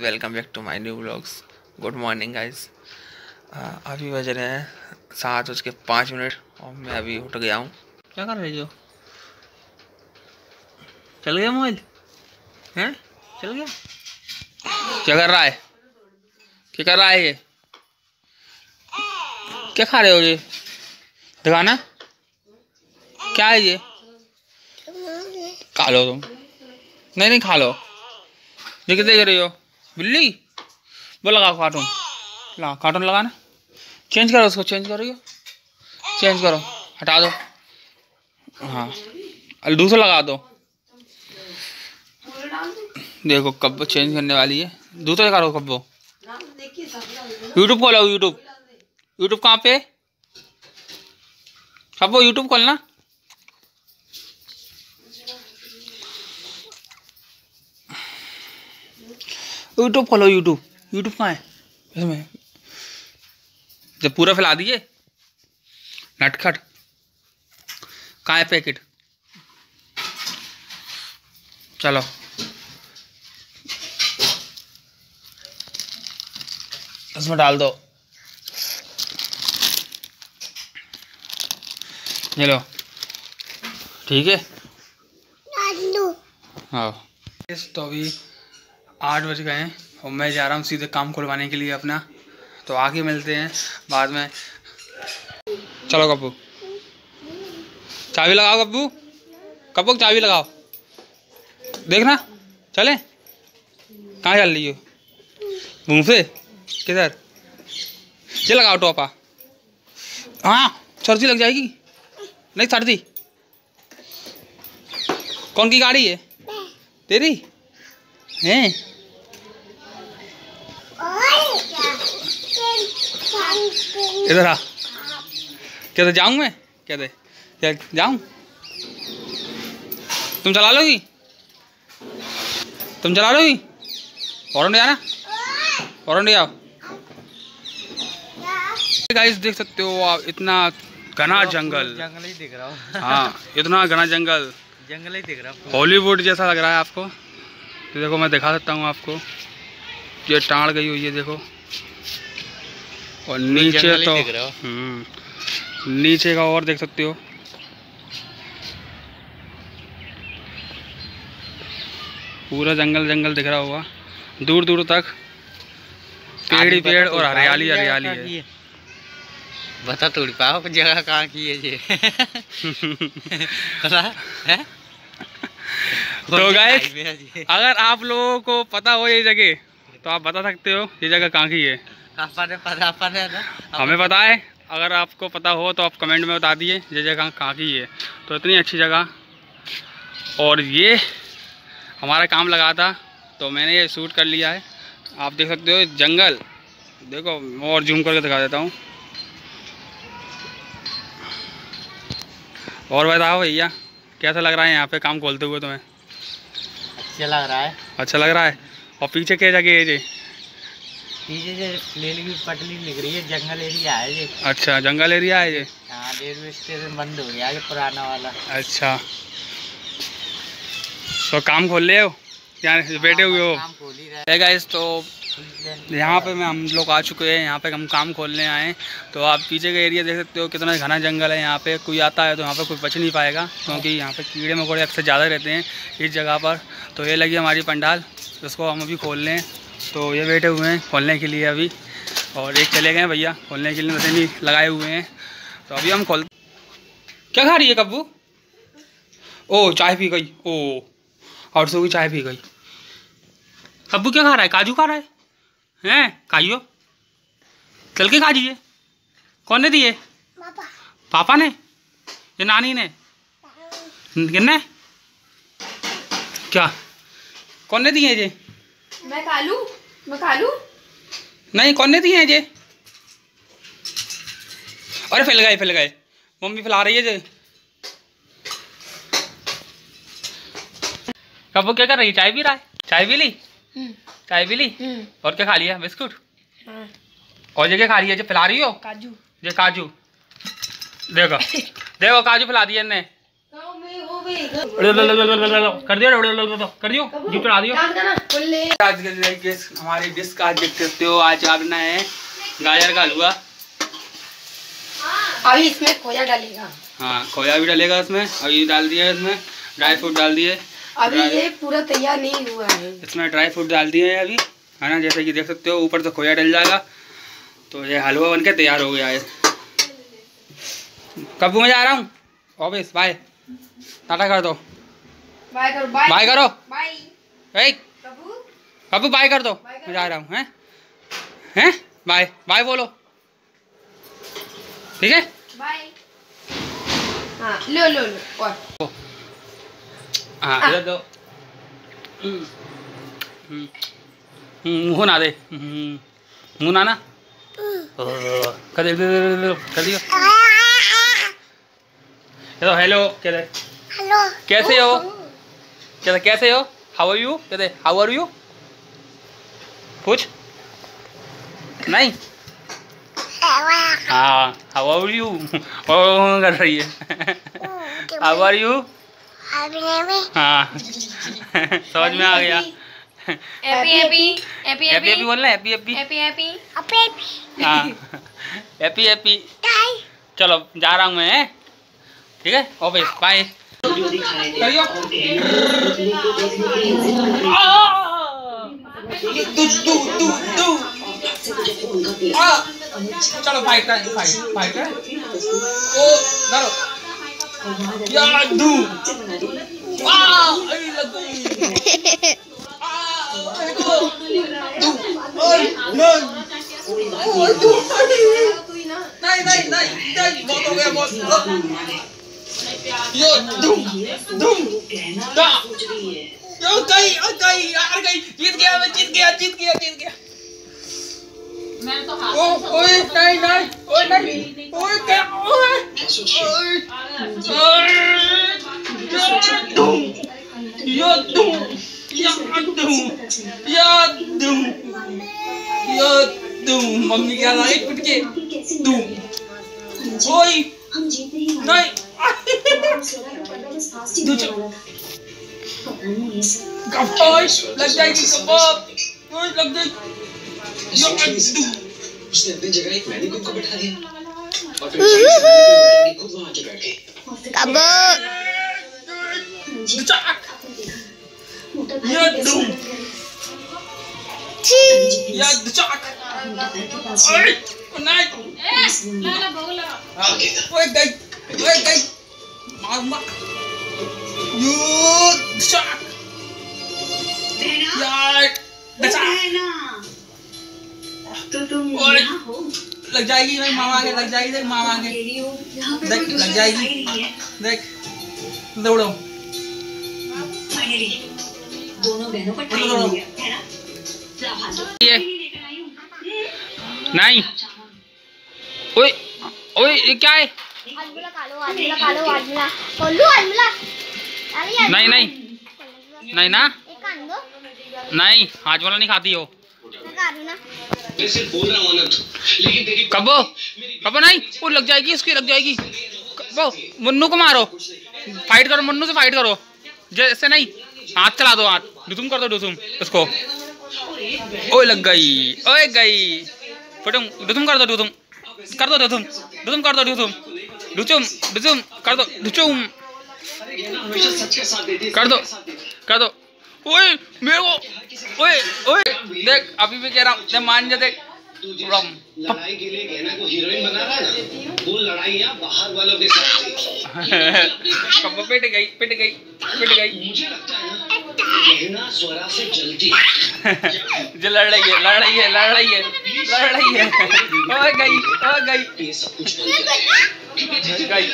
Welcome back to my new blogs good morning guys अभी बज रहे हैं सात बज के पाँच मिनट और मैं अभी उठ गया हूँ। क्या कर रहे हो? चल गया मोबाइल? हैं? चल गया? क्या कर रहा है? क्या कर रहा है ये? क्या खा रहे हो ये? दिखाना। क्या है ये? खा लो तुम। नहीं नहीं खा लो। ये कितने कर रही हो? बिल्ली? वो लगाओ कार्टून। लगा कार्टून लगाना। चेंज करो उसको चेंज करो ये। चेंज करो, हटा दो। हाँ। अरे दूसरा लगा दो। देखो कब चेंज करने वाली है। दूसरा करो कब वो? यूट्यूब खोलो यूट्यूब यूट्यूब कहाँ पे? कब वो यूट्यूब खोलना? यूट्यूब खोलो यूट्यूब यूट्यूब कहाँ है? इसमें जब पूरा फैला दिए? नटखट। कहाँ है पैकेट? चलो। इसमें डाल दो। ये लो। ठीक है? हाँ। तो अभी आठ बज गए हैं और मैं जा रहा हूँ सीधे काम खुलवाने के लिए अपना। तो आगे मिलते हैं बाद में। चलो कप्पू चाबी लगाओ कप्पू कप्पू चाबी लगाओ। देखना। चले। कहाँ चल रही हो? मुँह से? किधर? ये लगाओ टोपा। हाँ सर्दी लग जाएगी। नहीं सर्दी कौन की गाड़ी है? तेरी? हैं? इधर आ। क्या तो जाऊँ मैं? क्या दे? क्या जाऊँ? तुम चला लोगी? तुम चला लोगी? और आना। और आओ। गाइस देख सकते हो आप इतना घना जंगल। जंगल ही दिख रहा हूँ। हाँ इतना घना जंगल। जंगल ही दिख रहा हूँ हॉलीवुड जैसा लग रहा है आपको। तो देखो मैं दिखा सकता हूँ आपको। ये टाड़ गई हुई है देखो। और नीचे तो। हम्म नीचे का और देख सकते हो। पूरा जंगल जंगल दिख रहा होगा। दूर दूर तक पेड़ ही पेड़ और हरियाली हरियाली है। बता थोड़ी पाओ जगह कहाँ की है ये? पता है? तो गाइस। अगर आप लोगों को पता हो ये जगह तो आप बता सकते हो ये जगह कहाँ की है। हमें पता है। अगर आपको पता हो तो आप कमेंट में बता दिए ये जगह कहाँ की है। तो इतनी अच्छी जगह। और ये हमारा काम लगा था तो मैंने ये शूट कर लिया है। आप देख सकते हो जंगल। देखो और जूम करके दिखा देता हूँ। और बताओ भैया कैसा लग रहा है यहाँ पे काम खोलते हुए तुम्हें? अच्छा लग रहा है। अच्छा लग रहा है। और पीछे क्या जगह है जी पीछे से रेल की पटरी लिख रही है जंगल एरिया है ये। अच्छा जंगल एरिया है ये? हाँ रेलवे स्टेशन बंद हो गया ये पुराना वाला। अच्छा। तो काम खोल ले हो? बैठे हुए हो? खोल ही गाइस तो यहाँ पे मैं हम लोग आ चुके हैं यहाँ पे हम काम खोलने आए हैं। तो आप पीछे का एरिया देख सकते हो कितना घना जंगल है। यहाँ पे कोई आता है तो यहाँ पे कोई बच नहीं पाएगा क्योंकि यहाँ पे कीड़े मकोड़े अक्सर ज़्यादा रहते हैं इस जगह पर। तो ये लगी हमारी पंडाल उसको हम अभी खोल लें। तो ये बैठे हुए हैं खोलने के लिए अभी। और एक चले गए भैया खोलने के लिए वैसे नहीं लगाए हुए हैं। तो अभी हम खोल क्या खा रही है कब्बू? ओ चाय पी गई। ओ और सो की चाय पी गई। कब्बू क्या खा रहा है? काजू खा रहा है? हैं? खाइयो। चल के खा दीजिए कौन ने दिए? पापा। ने? ये नानी ने? किन्ने? क्या? कौन ने दिए ये? मैं खा लूँ? मैं खा लूँ? नहीं कौन ने दिए हैं ये? अरे फैल गए फैल गए। मम्मी फैला रही है जे कब वो क्या कर रही है? चाय पी रहा है? चाय पी ली? चाय पी ली? और क्या खा लिया? बिस्कुट? हाँ। और ये क्या खा रही है? जो फैला रही हो? काजू। ये काजू। देखो। देखो काजू फैला दिए ने मैं वो कर दियो कर दियो जीप चढ़ा दियो। आज के डिश हमारी डिश का आज देख सकते हो आज आपने है गाजर का हलवा। अभी इसमें खोया डालेगा। हाँ खोया भी डालेगा इसमें अभी डाल दिया इसमें ड्राई फ्रूट डाल दिए। अभी ये पूरा तैयार नहीं हुआ है। इसमें ड्राई फ्रूट डाल दिए हैं अभी है ना जैसे कि देख सकते हो ऊपर से खोया डल जाएगा। तो ये हलवा बन के तैयार हो गया है। कब मैं जा रहा हूँ? ऑफ़िस बाय टाटा कर दो। बाय करो बाय। बाय करो। बाय। कबू? बाय कर दो। मैं जा रहा हूँ हैं? हैं? बाय। बाय बोलो। ठीक है? बाय। हाँ लो लो लो और। हाँ इधर दो। हम्म, हम्म, हम्म, मुँह ना दे। हम्म, मुँह ना ना। कर दे कर दियो हेलो हेलो कहते हेलो कैसे हो? कहते कैसे हो? हाउ आर यू कहते हाउ आर यू पूछ। नहीं? हाँ हाउ आर यू कर रही है। हाउ आर यू हाँ समझ में आ गया। Happy happy happy happy happy बोलना happy happy happy happy happy हाँ। हैप्पी हैप्पी चलो जा रहा हूँ मैं ठीक है? ऑफ़िस बाय चलो फाइट कर फाइट फाइट कर ओ या दू। आ लगू आ दू। ओए दू। नहीं नहीं नहीं नहीं बहुत हो गया बहुत। यो दुम दुम। दा यो गई ओ गई यार गई जीत गया मैं जीत गया जीत गया जीत गया। मैं तो हार ओ ओए नहीं नहीं ओए नहीं ओए क्या ओए ओए दुम यो दुम या दुम या दुम या दुम। मम्मी क्या लाई? पिट के दुम ओए नहीं कपोय लग जाएगी कबाब ओए लग गई यो दुम उसने अपनी जगह एक मैनिक्विन को बिठा दिया और फिर खुद वहाँ आके बैठ गई कबो चाक या दुम या चाक ओए नहीं ओए गई ओए गई मार मार यो चाक यार चाक तो तुम यहाँ हो। लग जाएगी मेरी मामा के लग जाएगी देख मामा हो। पे देख, लग जाएगी। नहीं देख दौड़ो दोनों बहनों का टाइम हो ना? ये। लेकर आई हूँ। नहीं। ओए ओए ये क्या है? कालो कालो कोल्लू अरे नहीं नहीं नहीं ना नहीं आज वाला नहीं खाती हो कबो कबो नहीं वो लग जाएगी इसकी लग जाएगी कबो मुन्नू को मारो फाइट करो मुन्नू से फाइट करो जैसे नहीं हाथ चला दो हाथ डुतुम कर दो डुतुम उसको ओए लग गई ओए गई फुटुम डुतुम कर दो डुतुम कर दो डुतुम डुतुम कर दो डुतुम डुचुम डुचुम कर दो डुचुम है कर दो कर दो। ओए, मेरे को, ओए ओए, देख, अभी भी कह रहा हूँ मान जा, देख। लड़ाई के लिए गहना को हीरोइन बना रहा है वो लड़ाइयाँ बाहर वालों के साथ पिट गई पिट गई पिट गई। मुझे लगता है ना गहना स्वरा से जलती जो लड़ रही है, लड़ रही है, लड़ रही है, लड़ रही है। ओ गई ओ गई। ये सब कुछ है गई।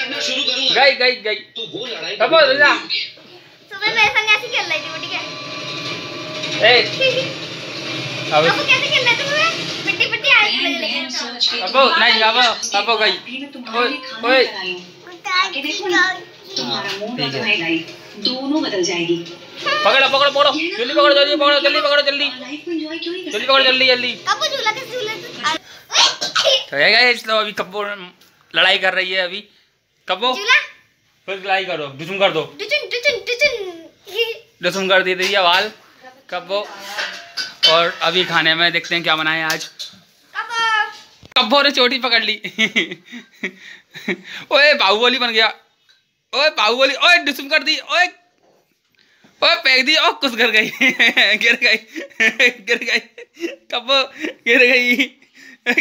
गई गई गई। तो वो लड़ाई अब जा। सुबह मेरे संग ऐसे खेल रही थी ठीक है? ए। अब अब कैसे खेल रहे थे तुम्हें मिट्टी मिट्टी आ रही है अब नहीं अब अब गई। ओए। आई देखो तुम्हारा मुँह तुम्हारी दोनों बदल जाएगी। पकड़ो पकड़ो पकड़ो। जल्दी पकड़ो जल्दी पकड़ो जल्दी पकड़ो जल्दी। जल्दी पकड़ो जल्दी जल्दी। कब झूला के झूले तो है गाइस तो अभी कब्बो लड़ाई कर रही है अभी। कब्बो झूला फिर लड़ाई करो दुश्मन कर दो। डुचुन रसम कर दी थी ये बाल कब्बो और अभी खाने में देखते हैं क्या बनाए आज। कब्बो ने चोटी पकड़ ली? ओए बाहुबली बन गया। ओए बाहुबली ओए डिसम कर दी। ओए ओए फेंक दी। ओ कुछ गिर गई। गिर गई। गिर गई। कब्बो गिर गई।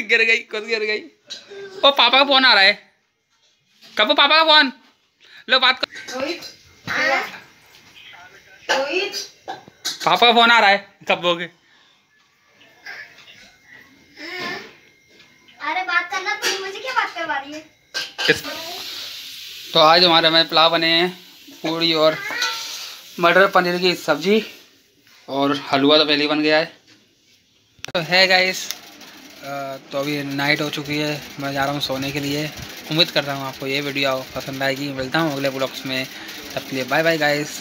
गिर गई कुछ गिर गई। ओ पापा का फ़ोन आ रहा है। कब्बो पापा का फ़ोन? लो बात कर। पापा का फ़ोन आ रहा है। कब्बो के अरे बात करना तुम मुझे क्या बात करवा रही है? तो आज हमारे में पुलाव बने हैं पूड़ी और मटर पनीर की सब्ज़ी और हलवा तो पहले बन गया है। तो है गाइस तो अभी नाइट हो चुकी है। मैं जा रहा हूँ सोने के लिए। उम्मीद करता हूँ आपको ये वीडियो पसंद आएगी। मिलता हूँ अगले ब्लॉग्स में। तब के लिए बाय बाय गाइस